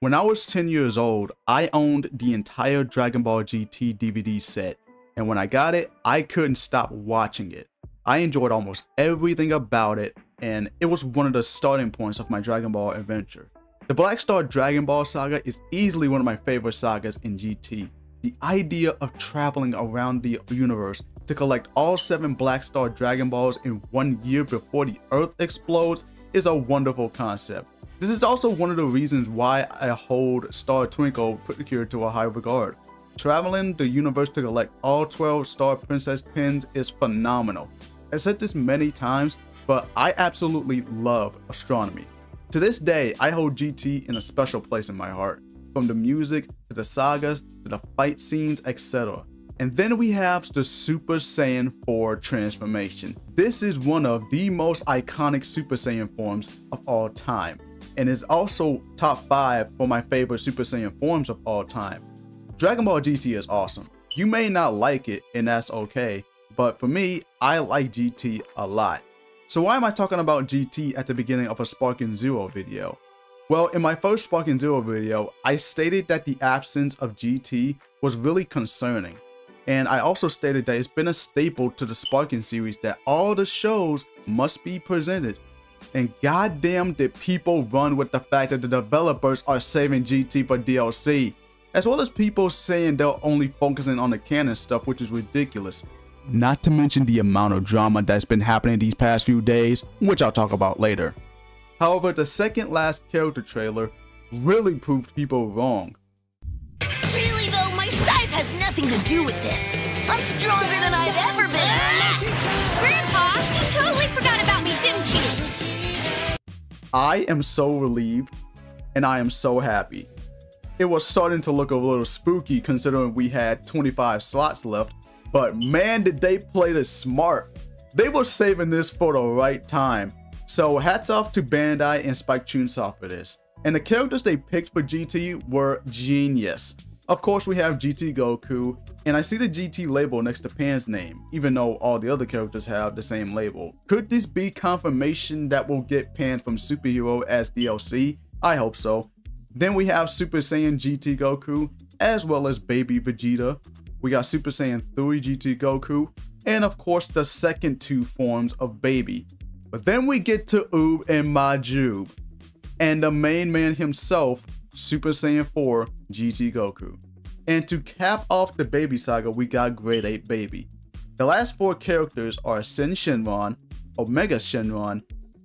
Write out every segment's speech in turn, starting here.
When I was 10 years old, I owned the entire Dragon Ball GT DVD set, and when I got it, I couldn't stop watching it. I enjoyed almost everything about it, and it was one of the starting points of my Dragon Ball adventure. The Black Star Dragon Ball saga is easily one of my favorite sagas in GT. The idea of traveling around the universe to collect all 7 Black Star Dragon Balls in one year before the Earth explodes is a wonderful concept. This is also one of the reasons why I hold Star Twinkle Precure to a high regard. Traveling the universe to collect all 12 Star Princess pins is phenomenal. I've said this many times, but I absolutely love astronomy. To this day, I hold GT in a special place in my heart, from the music to the sagas to the fight scenes, etc. And then we have the Super Saiyan 4 transformation. This is one of the most iconic Super Saiyan forms of all time and is also top 5 for my favorite Super Saiyan forms of all time. Dragon Ball GT is awesome. You may not like it, and that's okay, but for me, I like GT a lot. So why am I talking about GT at the beginning of a Sparking Zero video? Well, in my first Sparking Zero video, I stated that the absence of GT was really concerning. And I also stated that it's been a staple to the Sparking series that all the shows must be presented and goddamn did people run with the fact that the developers are saving GT for DLC. As well as people saying they're only focusing on the canon stuff, which is ridiculous. Not to mention the amount of drama that's been happening these past few days, which I'll talk about later. However, the second last character trailer really proved people wrong. Really though, my size has nothing to do with this. I'm stronger than I've ever been. Grandpa, you totally forgot about me, didn't you? I am so relieved and I am so happy. It was starting to look a little spooky considering we had 25 slots left, but man did they play this smart. They were saving this for the right time. So hats off to Bandai and Spike Chunsoft for this. And the characters they picked for GT were genius. Of course, we have GT Goku, and I see the GT label next to Pan's name, even though all the other characters have the same label. Could this be confirmation that we'll get Pan from Superhero as DLC? I hope so. Then we have Super Saiyan GT Goku, as well as Baby Vegeta. We got Super Saiyan 3 GT Goku, and of course the second two forms of Baby. But then we get to Oob and Majuub, and the main man himself, Super Saiyan 4 GT Goku. And to cap off the Baby saga, we got Great Ape Baby. The last four characters are Syn Shenron, Omega Shenron,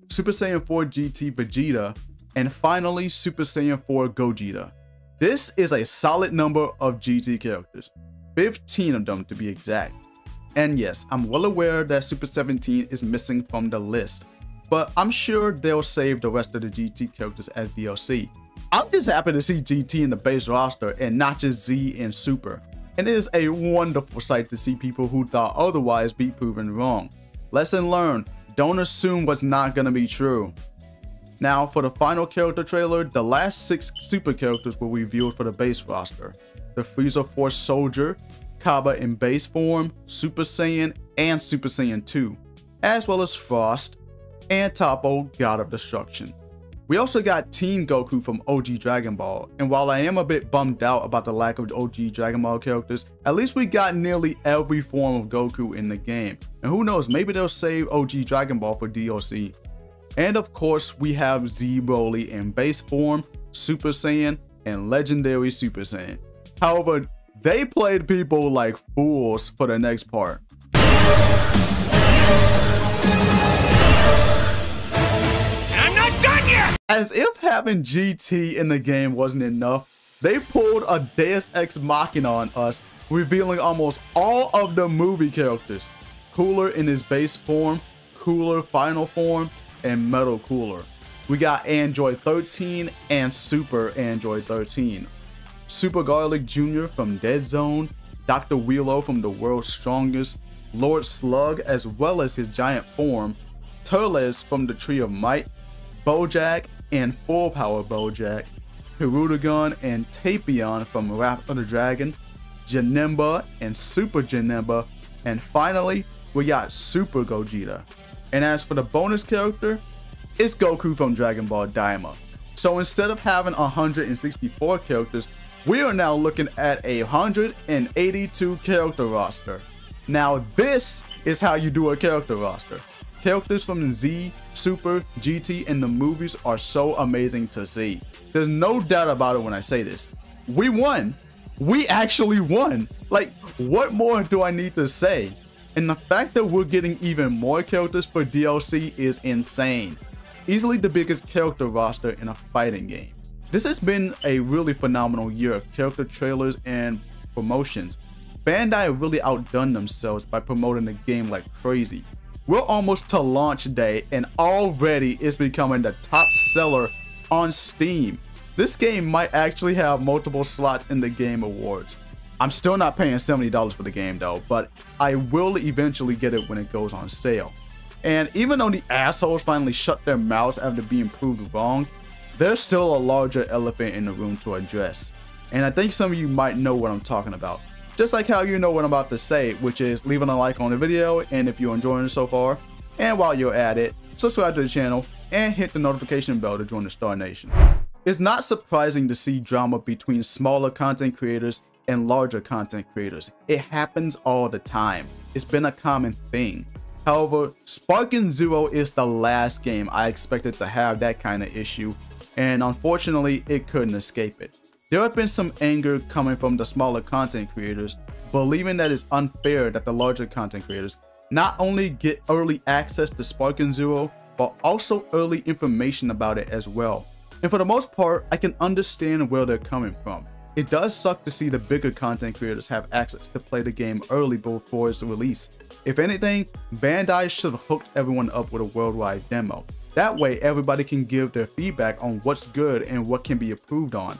Super Saiyan 4 GT Vegeta, and finally Super Saiyan 4 Gogeta. This is a solid number of GT characters, 15 of them to be exact. And yes, I'm well aware that Super 17 is missing from the list, but I'm sure they'll save the rest of the GT characters as DLC. I'm just happy to see GT in the base roster and not just Z and Super. And it is a wonderful sight to see people who thought otherwise be proven wrong. Lesson learned, don't assume what's not gonna be true. Now for the final character trailer, the last 6 super characters were revealed for the base roster. The Frieza Force Soldier, Cabba in base form, Super Saiyan, and Super Saiyan 2, as well as Frost, and Toppo, God of Destruction. We also got Teen Goku from OG Dragon Ball, and while I am a bit bummed out about the lack of OG Dragon Ball characters, at least we got nearly every form of Goku in the game. And who knows, maybe they'll save OG Dragon Ball for DLC. And of course, we have Z Broly in base form, Super Saiyan, and Legendary Super Saiyan. However, they played people like fools for the next part. As if having GT in the game wasn't enough, they pulled a Deus Ex Machina on us, revealing almost all of the movie characters. Cooler in his base form, Cooler final form, and Metal Cooler. We got Android 13 and Super Android 13. Super Garlic Jr. from Dead Zone, Dr. Wheelo from The World's Strongest, Lord Slug as well as his giant form, Turles from the Tree of Might, Bojack and Full Power Bojack, Hirudegarn and Tapion from Wrath of the Dragon, Janemba and Super Janemba, and finally, we got Super Gogeta. And as for the bonus character, it's Goku from Dragon Ball Daima. So instead of having 164 characters, we are now looking at a 182 character roster. Now this is how you do a character roster. Characters from Z, Super, GT, and the movies are so amazing to see. There's no doubt about it when I say this. We won. We actually won. Like, what more do I need to say? And the fact that we're getting even more characters for DLC is insane. Easily the biggest character roster in a fighting game. This has been a really phenomenal year of character trailers and promotions. Bandai have really outdone themselves by promoting the game like crazy. We're almost to launch day and already it's becoming the top seller on Steam. This game might actually have multiple slots in the Game Awards. I'm still not paying $70 for the game though, but I will eventually get it when it goes on sale. And even though the assholes finally shut their mouths after being proved wrong, there's still a larger elephant in the room to address. And I think some of you might know what I'm talking about. Just like how you know what I'm about to say, which is leaving a like on the video and if you're enjoying it so far. And while you're at it, subscribe to the channel and hit the notification bell to join the Star Nation. It's not surprising to see drama between smaller content creators and larger content creators. It happens all the time. It's been a common thing. However, Sparking Zero is the last game I expected to have that kind of issue, and unfortunately, it couldn't escape it. There have been some anger coming from the smaller content creators, believing that it's unfair that the larger content creators not only get early access to Sparking Zero, but also early information about it as well. And for the most part, I can understand where they're coming from. It does suck to see the bigger content creators have access to play the game early before its release. If anything, Bandai should have hooked everyone up with a worldwide demo. That way everybody can give their feedback on what's good and what can be improved on.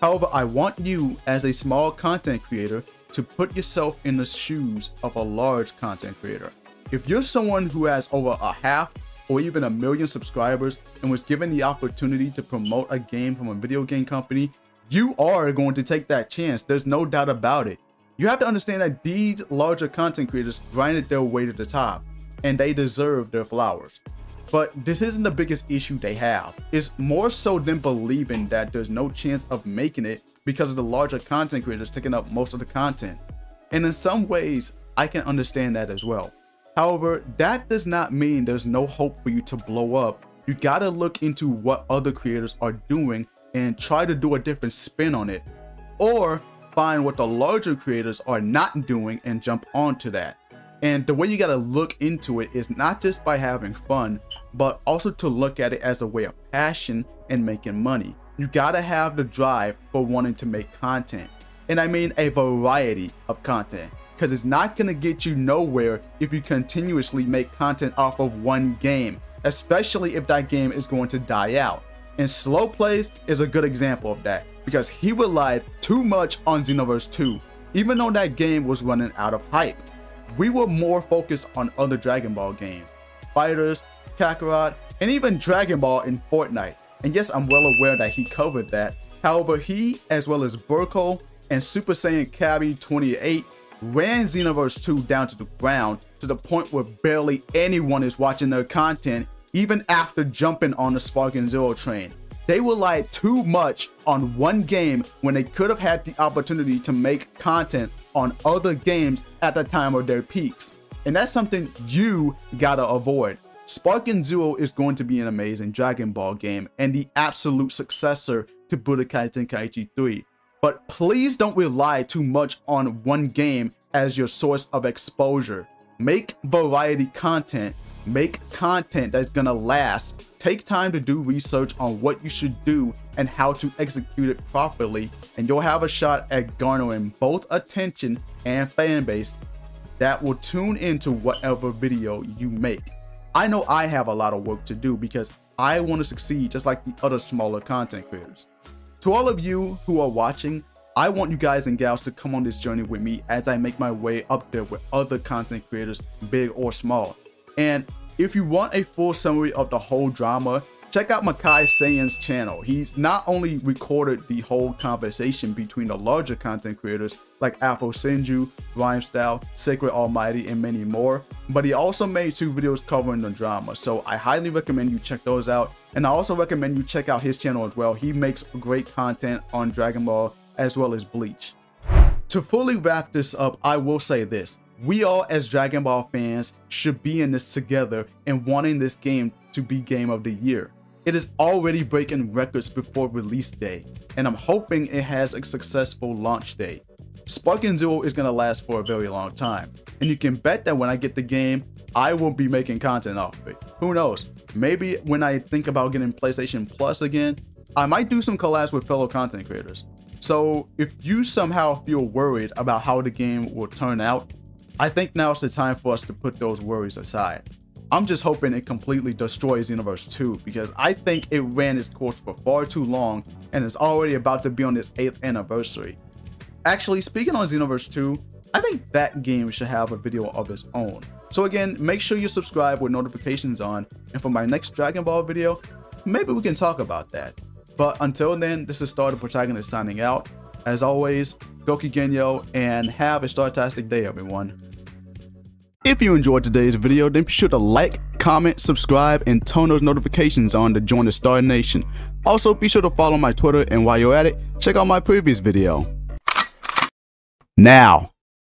However, I want you as a small content creator to put yourself in the shoes of a large content creator. If you're someone who has over a half or even a million subscribers and was given the opportunity to promote a game from a video game company, you are going to take that chance. There's no doubt about it. You have to understand that these larger content creators grinded their way to the top and they deserve their flowers. But this isn't the biggest issue they have. It's more so them believing that there's no chance of making it because of the larger content creators taking up most of the content. And in some ways, I can understand that as well. However, that does not mean there's no hope for you to blow up. You gotta look into what other creators are doing and try to do a different spin on it. Or find what the larger creators are not doing and jump onto that. And the way you gotta look into it is not just by having fun, but also to look at it as a way of passion and making money. You gotta have the drive for wanting to make content. And I mean a variety of content, because it's not gonna get you nowhere if you continuously make content off of one game, especially if that game is going to die out. And Slow Plays is a good example of that, because he relied too much on Xenoverse 2, even though that game was running out of hype we were more focused on other Dragon Ball games, Fighters, Kakarot, and even Dragon Ball in Fortnite. And yes, I'm well aware that he covered that. However, he, as well as Burko and Super Saiyan Cabby 28, ran Xenoverse 2 down to the ground to the point where barely anyone is watching their content even after jumping on the Sparking Zero train. They relied too much on one game when they could have had the opportunity to make content on other games at the time of their peaks. And that's something you gotta avoid. Sparking Zero is going to be an amazing Dragon Ball game and the absolute successor to Budokai Tenkaichi 3. But please don't rely too much on one game as your source of exposure. Make variety content. Make content that's gonna last Take time to do research on what you should do and how to execute it properly, and you'll have a shot at garnering both attention and fan base that will tune into whatever video you make. I know I have a lot of work to do because I want to succeed just like the other smaller content creators. To all of you who are watching, I want you guys and gals to come on this journey with me as I make my way up there with other content creators, big or small. And if you want a full summary of the whole drama, check out Makai Saiyan's channel. He's not only recorded the whole conversation between the larger content creators like Afro Senju, Rhymestyle, Sacred Almighty, and many more, but he also made two videos covering the drama, so I highly recommend you check those out And I also recommend you check out his channel as well. He makes great content on Dragon Ball as well as Bleach. To fully wrap this up, I will say this. We all as Dragon Ball fans should be in this together and wanting this game to be game of the year. It is already breaking records before release day, and I'm hoping it has a successful launch day. Sparking Zero is going to last for a very long time, and you can bet that when I get the game, I will be making content off of it. Who knows? Maybe when I think about getting PlayStation Plus again, I might do some collabs with fellow content creators. So if you somehow feel worried about how the game will turn out, I think now's the time for us to put those worries aside. I'm just hoping it completely destroys Xenoverse 2 because I think it ran its course for far too long and is already about to be on its 8th anniversary. Actually, speaking on Xenoverse 2, I think that game should have a video of its own. So again, make sure you subscribe with notifications on, and for my next Dragon Ball video, maybe we can talk about that. But until then, this is Star the Protagonist signing out. As always, Goki Genyo, and have a startastic day, everyone. If you enjoyed today's video, then be sure to like, comment, subscribe, and turn those notifications on to join the Star Nation. Also, be sure to follow my Twitter, and while you're at it, check out my previous video. Now.